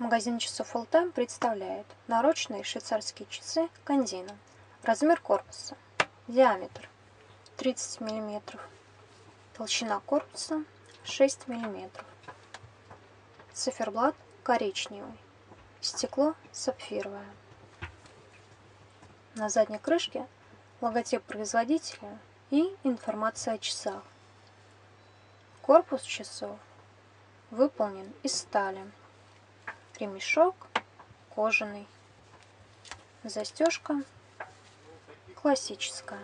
Магазин часов Full представляет наручные швейцарские часы Кандина. Размер корпуса. Диаметр 30 мм. Толщина корпуса 6 мм. Циферблат коричневый. Стекло сапфировое. На задней крышке логотип производителя и информация о часах. Корпус часов выполнен из стали ремешок кожаный, застежка классическая.